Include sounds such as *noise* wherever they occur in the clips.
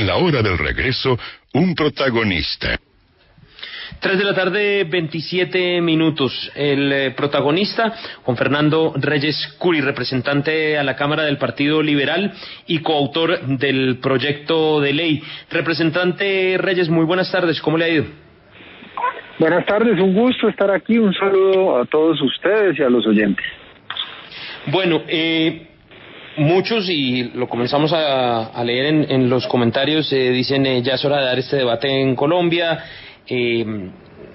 En la hora del regreso, un protagonista. Tres de la tarde, 27 minutos. El eh, protagonista, Juan Fernando Reyes Curi, representante a la Cámara del Partido Liberal y coautor del proyecto de ley. Representante Reyes, muy buenas tardes. ¿Cómo le ha ido? Buenas tardes, un gusto estar aquí. Un saludo a todos ustedes y a los oyentes. Bueno, eh, muchos, y lo comenzamos a, leer en, los comentarios, eh, dicen eh, ya es hora de dar este debate en Colombia, eh,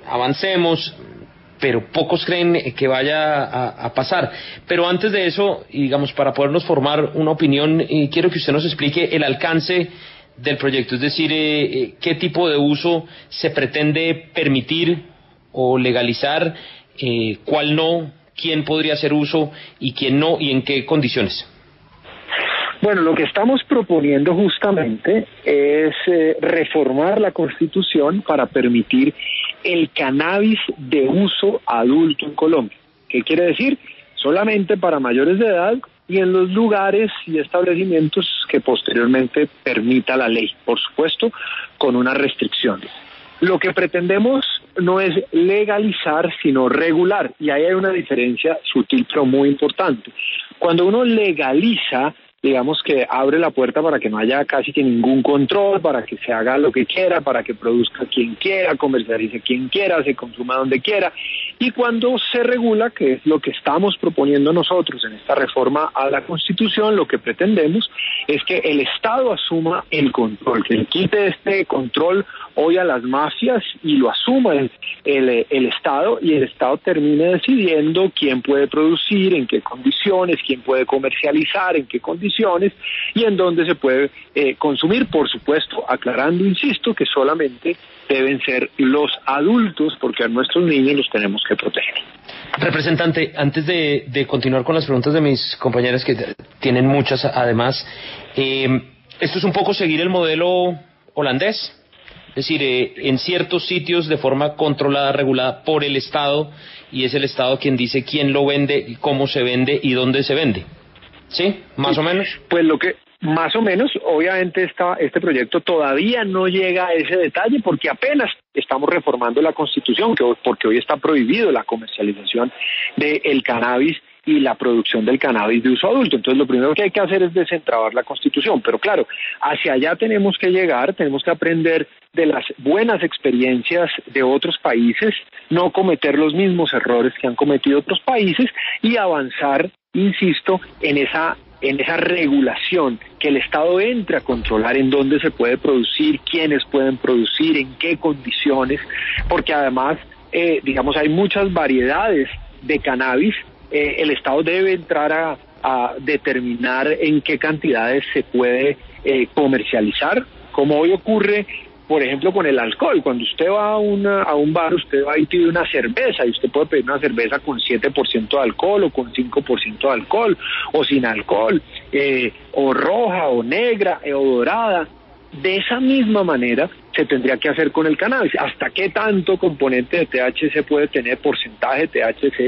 avancemos, pero pocos creen que vaya a, pasar. Pero antes de eso, digamos, para podernos formar una opinión, quiero que usted nos explique el alcance del proyecto, es decir, qué tipo de uso se pretende permitir o legalizar, cuál no, quién podría hacer uso y quién no y en qué condiciones. Bueno, lo que estamos proponiendo justamente es eh, reformar la Constitución para permitir el cannabis de uso adulto en Colombia. ¿Qué quiere decir? Solamente para mayores de edad y en los lugares y establecimientos que posteriormente permita la ley, por supuesto, con unas restricciones. Lo que pretendemos no es legalizar, sino regular, y ahí hay una diferencia sutil pero muy importante. Cuando uno legaliza, digamos que abre la puerta para que no haya casi que ningún control, para que se haga lo que quiera, para que produzca quien quiera, comercialice quien quiera, se consuma donde quiera. Y cuando se regula, que es lo que estamos proponiendo nosotros en esta reforma a la Constitución, lo que pretendemos es que el Estado asuma el control, que le quite este control hoy a las mafias y lo asuma el, el, Estado y el Estado termine decidiendo quién puede producir, en qué condiciones, quién puede comercializar, en qué condiciones y en dónde se puede eh, consumir, por supuesto, aclarando, insisto, que solamente deben ser los adultos porque a nuestros niños los tenemos que proteger. Representante, antes de, continuar con las preguntas de mis compañeras que tienen muchas además, eh, esto es un poco seguir el modelo holandés es decir, eh, en ciertos sitios de forma controlada, regulada por el Estado, y es el Estado quien dice quién lo vende, cómo se vende y dónde se vende. ¿Sí? ¿Más o menos? Pues lo que, más o menos, obviamente esta, este proyecto todavía no llega a ese detalle porque apenas estamos reformando la Constitución, que, porque hoy está prohibido la comercialización del cannabis y la producción del cannabis de uso adulto. Entonces, lo primero que hay que hacer es descentrabar la Constitución. Pero claro, hacia allá tenemos que llegar, tenemos que aprender de las buenas experiencias de otros países, no cometer los mismos errores que han cometido otros países y avanzar, insisto, en esa en esa regulación, que el Estado entre a controlar en dónde se puede producir, quiénes pueden producir, en qué condiciones, porque además, eh, digamos, hay muchas variedades de cannabis eh, el Estado debe entrar a, determinar en qué cantidades se puede eh, comercializar, como hoy ocurre, por ejemplo, con el alcohol. Cuando usted va a, una, a un bar, usted va y pide una cerveza y usted puede pedir una cerveza con 7% de alcohol o con 5% de alcohol o sin alcohol, eh, o roja o negra o dorada. De esa misma manera se tendría que hacer con el cannabis. ¿Hasta qué tanto componente de THC puede tener, porcentaje de THC,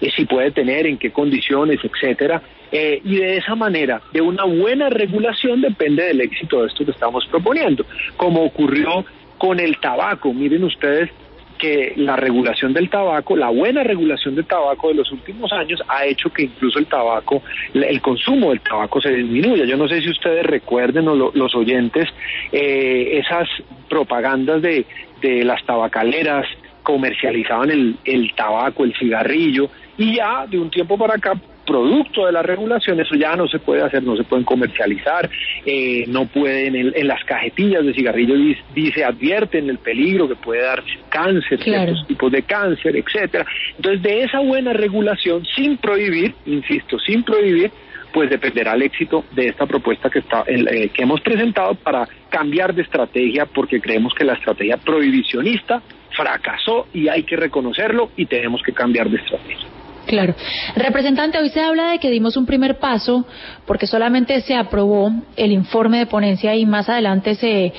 eh, si puede tener, en qué condiciones, etcétera? Eh, y de esa manera, de una buena regulación depende del éxito de esto que estamos proponiendo, como ocurrió con el tabaco. Miren ustedes que la regulación del tabaco, la buena regulación del tabaco de los últimos años ha hecho que incluso el tabaco, el consumo del tabaco se disminuya. Yo no sé si ustedes recuerden o los oyentes eh, esas propagandas de, de las tabacaleras comercializaban el, el tabaco, el cigarrillo, y ya de un tiempo para acá producto de la regulación, eso ya no se puede hacer, no se pueden comercializar, eh, no pueden, en, las cajetillas de cigarrillos dice, advierten el peligro que puede dar cáncer, ciertos tipos de cáncer, etcétera. Entonces, de esa buena regulación, sin prohibir, insisto, sin prohibir, pues dependerá el éxito de esta propuesta que, está, eh, que hemos presentado para cambiar de estrategia, porque creemos que la estrategia prohibicionista fracasó y hay que reconocerlo y tenemos que cambiar de estrategia. Claro. Representante, hoy se habla de que dimos un primer paso porque solamente se aprobó el informe de ponencia y más adelante se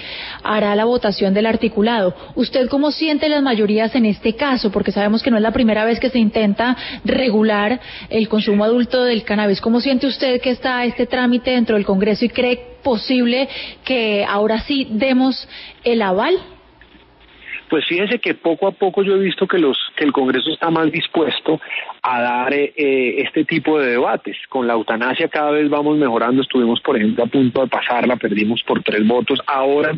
hará la votación del articulado. ¿Usted cómo siente las mayorías en este caso? Porque sabemos que no es la primera vez que se intenta regular el consumo adulto del cannabis. ¿Cómo siente usted que está este trámite dentro del Congreso y cree posible que ahora sí demos el aval? Pues fíjense que poco a poco yo he visto que los que el Congreso está más dispuesto a dar eh, eh, este tipo de debates. Con la eutanasia cada vez vamos mejorando. Estuvimos, por ejemplo, a punto de pasarla, perdimos por tres votos. Ahora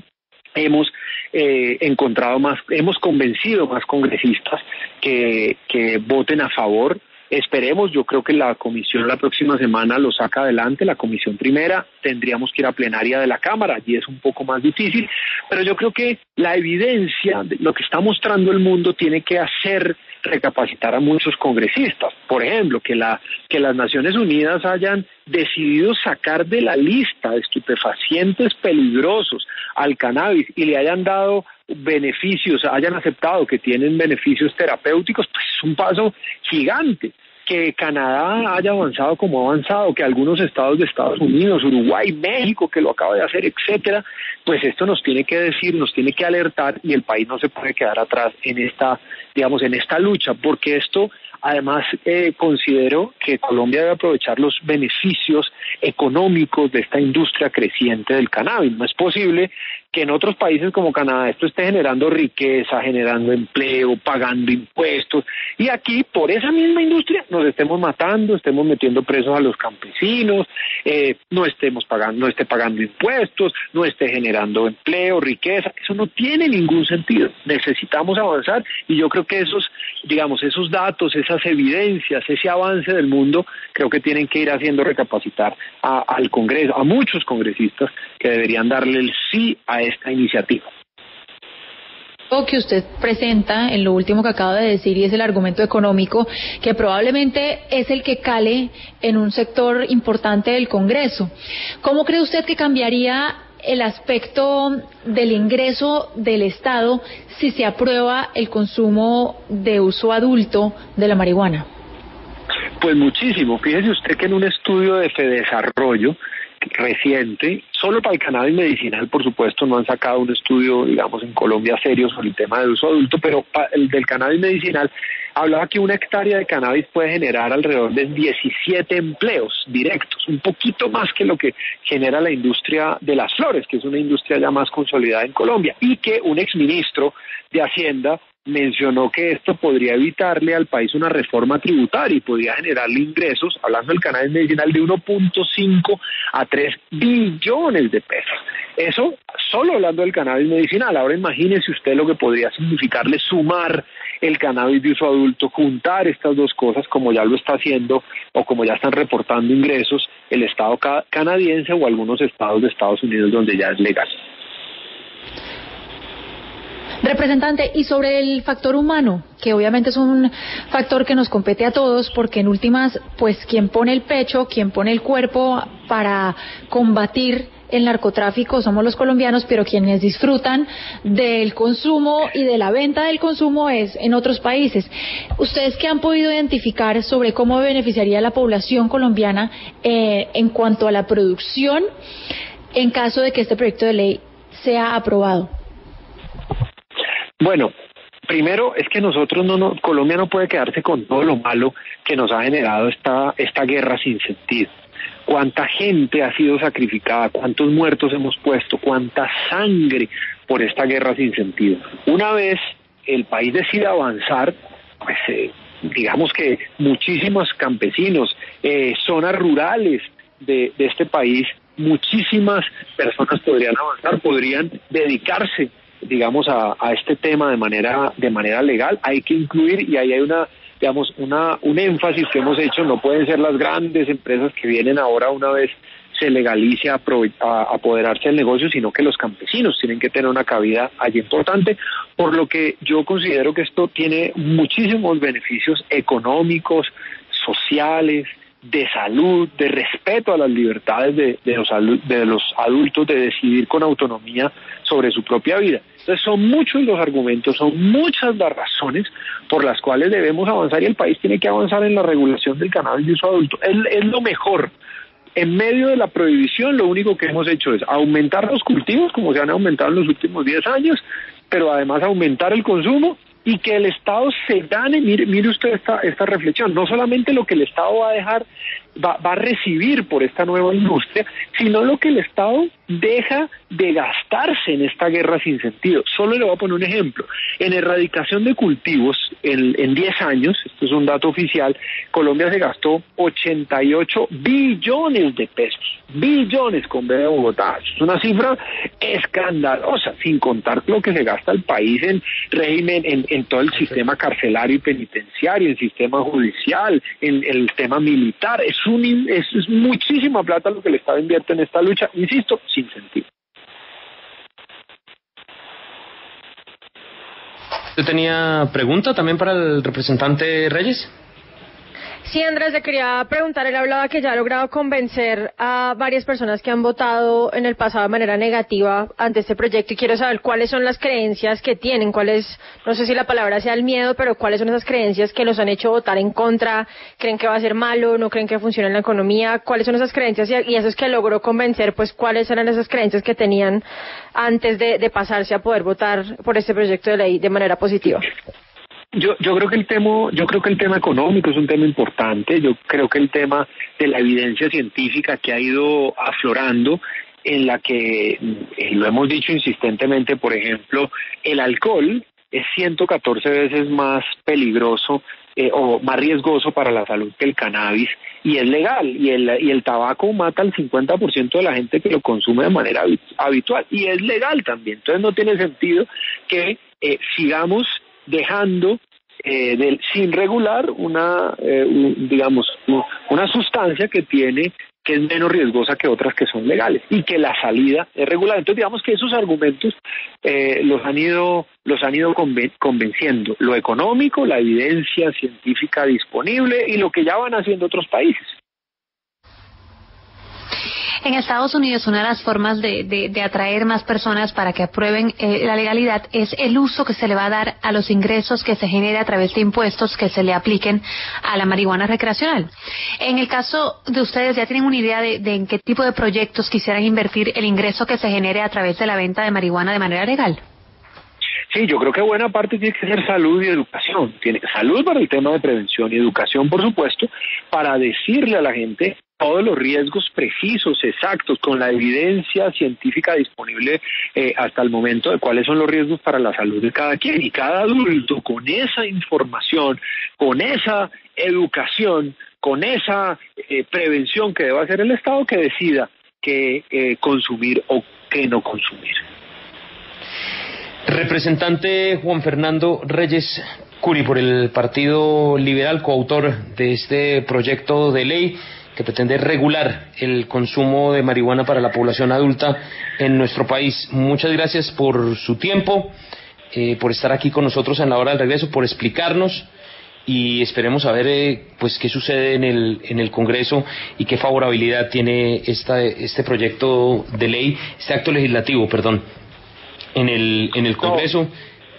hemos eh, encontrado más, hemos convencido más congresistas que voten a favor Esperemos, yo creo que la comisión la próxima semana lo saca adelante, la comisión primera, tendríamos que ir a plenaria de la Cámara, allí es un poco más difícil, pero yo creo que la evidencia, de lo que está mostrando el mundo, tiene que hacer recapacitar a muchos congresistas. Por ejemplo, que, la, que las Naciones Unidas hayan decidido sacar de la lista de estupefacientes peligrosos al cannabis y le hayan dado beneficios, hayan aceptado que tienen beneficios terapéuticos, pues es un paso gigante. Que Canadá haya avanzado como ha avanzado, que algunos estados de Estados Unidos, Uruguay, México, que lo acaba de hacer, etcétera, pues esto nos tiene que decir, nos tiene que alertar y el país no se puede quedar atrás en esta, digamos, en esta lucha, porque esto Además, eh, considero que Colombia debe aprovechar los beneficios económicos de esta industria creciente del cannabis. No es posible que en otros países como Canadá esto esté generando riqueza, generando empleo, pagando impuestos, y aquí por esa misma industria nos estemos matando, estemos metiendo presos a los campesinos, eh, no estemos pagando, no esté pagando impuestos, no esté generando empleo, riqueza, eso no tiene ningún sentido. Necesitamos avanzar y yo creo que esos, digamos, esos datos, esas evidencias, ese avance del mundo, creo que tienen que ir haciendo recapacitar al Congreso, a muchos congresistas que deberían darle el sí a esta iniciativa que usted presenta en lo último que acaba de decir y es el argumento económico que probablemente es el que cale en un sector importante del Congreso. ¿Cómo cree usted que cambiaría el aspecto del ingreso del Estado si se aprueba el consumo de uso adulto de la marihuana? Pues muchísimo. Fíjese usted que en un estudio de Fedesarrollo reciente, solo para el cannabis medicinal, por supuesto, no han sacado un estudio, digamos, en Colombia serio sobre el tema del uso adulto, pero el del cannabis medicinal hablaba que una hectárea de cannabis puede generar alrededor de 17 empleos directos, un poquito más que lo que genera la industria de las flores, que es una industria ya más consolidada en Colombia, y que un exministro de Hacienda mencionó que esto podría evitarle al país una reforma tributaria y podría generarle ingresos, hablando del canal medicinal, de 1.5 a 3 billones de pesos. Eso solo hablando del cannabis medicinal. Ahora imagínese usted lo que podría significarle sumar el cannabis de uso adulto, juntar estas dos cosas como ya lo está haciendo o como ya están reportando ingresos el Estado canadiense o algunos estados de Estados Unidos donde ya es legal. Representante, y sobre el factor humano, que obviamente es un factor que nos compete a todos, porque en últimas, pues quien pone el pecho, quien pone el cuerpo para combatir el narcotráfico somos los colombianos, pero quienes disfrutan del consumo y de la venta del consumo es en otros países. ¿Ustedes qué han podido identificar sobre cómo beneficiaría a la población colombiana eh, en cuanto a la producción en caso de que este proyecto de ley sea aprobado? Bueno, primero es que nosotros no, no, Colombia no puede quedarse con todo lo malo que nos ha generado esta, esta guerra sin sentido. Cuánta gente ha sido sacrificada, cuántos muertos hemos puesto, cuánta sangre por esta guerra sin sentido. Una vez el país decide avanzar, pues eh, digamos que muchísimos campesinos, eh, zonas rurales de, de este país, muchísimas personas podrían avanzar, podrían dedicarse digamos, a, a, este tema de manera, de manera legal. Hay que incluir, y ahí hay una, digamos, una, un énfasis que hemos hecho, no pueden ser las grandes empresas que vienen ahora una vez se legalice a, a, apoderarse del negocio, sino que los campesinos tienen que tener una cabida allí importante, por lo que yo considero que esto tiene muchísimos beneficios económicos, sociales, de salud, de respeto a las libertades de, los, de los adultos de decidir con autonomía sobre su propia vida. Entonces son muchos los argumentos, son muchas las razones por las cuales debemos avanzar y el país tiene que avanzar en la regulación del cannabis de uso adulto. Es, es lo mejor. En medio de la prohibición lo único que hemos hecho es aumentar los cultivos como se han aumentado en los últimos 10 años, pero además aumentar el consumo y que el Estado se gane, mire, mire usted esta, esta reflexión, no solamente lo que el Estado va a dejar, va, va a recibir por esta nueva industria, sino lo que el Estado deja de gastarse en esta guerra sin sentido. Solo le voy a poner un ejemplo. En erradicación de cultivos, en, en 10 años, esto es un dato oficial, Colombia se gastó 88 billones de pesos, billones con B de Bogotá. Es una cifra escandalosa, sin contar lo que se gasta el país en régimen, en, en todo el sistema carcelario y penitenciario, en sistema judicial, en, el tema militar. Es, es muchísima plata lo que el Estado invierte en esta lucha. Insisto, sin sentido. ¿Usted tenía pregunta también para el representante Reyes? Sí, Andrés, le quería preguntar, él hablaba que ya ha logrado convencer a varias personas que han votado en el pasado de manera negativa ante este proyecto y quiero saber cuáles son las creencias que tienen, cuáles, no sé si la palabra sea el miedo, pero cuáles son esas creencias que los han hecho votar en contra, creen que va a ser malo, no creen que funcione la economía, cuáles son esas creencias y, eso es que logró convencer, pues cuáles eran esas creencias que tenían antes de pasarse a poder votar por este proyecto de ley de manera positiva. Yo, yo creo que el tema, yo creo que el tema económico es un tema importante. Yo creo que el tema de la evidencia científica que ha ido aflorando, en la que eh, lo hemos dicho insistentemente, por ejemplo, el alcohol es 114 veces más peligroso eh, o más riesgoso para la salud que el cannabis y es legal y el, y el tabaco mata al 50% de la gente que lo consume de manera habitual y es legal también. Entonces no tiene sentido que eh, sigamos dejando eh, del, sin regular una, eh, digamos, una sustancia que tiene que es menos riesgosa que otras que son legales y que la salida es regular. Entonces digamos que esos argumentos eh, los han ido los han ido convenciendo lo económico, la evidencia científica disponible y lo que ya van haciendo otros países. En Estados Unidos una de las formas de, atraer más personas para que aprueben eh, la legalidad es el uso que se le va a dar a los ingresos que se genere a través de impuestos que se le apliquen a la marihuana recreacional. En el caso de ustedes, ¿ya tienen una idea de, en qué tipo de proyectos quisieran invertir el ingreso que se genere a través de la venta de marihuana de manera legal? Sí, yo creo que buena parte tiene que ser salud y educación. Tiene salud para el tema de prevención y educación, por supuesto, para decirle a la gente todos los riesgos precisos, exactos, con la evidencia científica disponible eh, hasta el momento de cuáles son los riesgos para la salud de cada quien. Y cada adulto con esa información, con esa educación, con esa eh, prevención que debe hacer el Estado, que decida qué eh, consumir o qué no consumir. Representante Juan Fernando Reyes Curi por el Partido Liberal, coautor de este proyecto de ley que pretende regular el consumo de marihuana para la población adulta en nuestro país. Muchas gracias por su tiempo, eh, por estar aquí con nosotros en la hora del regreso, por explicarnos y esperemos a ver eh, pues qué sucede en el en el Congreso y qué favorabilidad tiene esta, este proyecto de ley, este acto legislativo, perdón, en el en el Congreso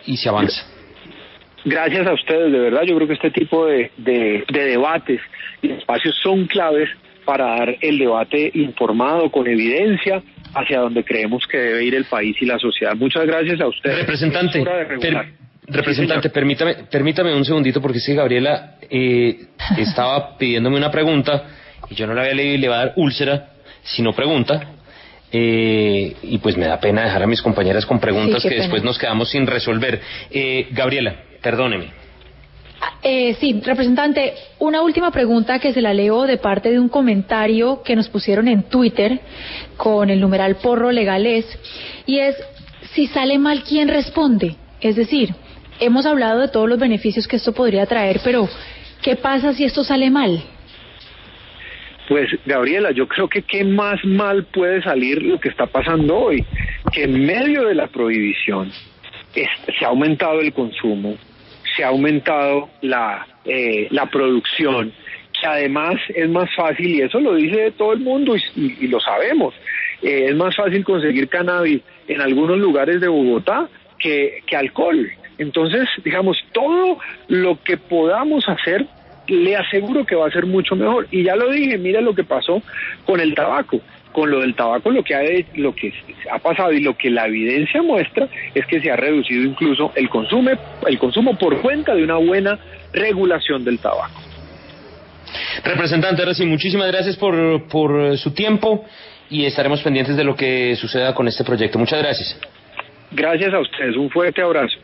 y se avanza. Gracias a ustedes, de verdad, yo creo que este tipo de, de, debates y espacios son claves para dar el debate informado, con evidencia, hacia donde creemos que debe ir el país y la sociedad. Muchas gracias a ustedes. Representante, representante, permítame, permítame un segundito porque si Gabriela eh, *laughs* estaba pidiéndome una pregunta y yo no la había leído y le va a dar úlcera si no pregunta. Eh, y pues me da pena dejar a mis compañeras con preguntas que después nos quedamos sin resolver. Eh, Gabriela, perdóneme. Eh, sí, representante, una última pregunta que se la leo de parte de un comentario que nos pusieron en Twitter con el numeral porro legales y es si sale mal quién responde. Es decir, hemos hablado de todos los beneficios que esto podría traer, pero ¿qué pasa si esto sale mal? Pues Gabriela, yo creo que qué más mal puede salir lo que está pasando hoy, que en medio de la prohibición se ha aumentado el consumo, se ha aumentado la, eh, la producción, que además es más fácil, y eso lo dice todo el mundo y, lo sabemos, eh, es más fácil conseguir cannabis en algunos lugares de Bogotá que, que alcohol. Entonces, digamos, todo lo que podamos hacer, le aseguro que va a ser mucho mejor. Y ya lo dije, mira lo que pasó con el tabaco. Con lo del tabaco lo que ha, lo que ha pasado y lo que la evidencia muestra es que se ha reducido incluso el consumo, el consumo por cuenta de una buena regulación del tabaco. Representante, ahora sí, muchísimas gracias por, por su tiempo y estaremos pendientes de lo que suceda con este proyecto. Muchas gracias. Gracias a ustedes, un fuerte abrazo.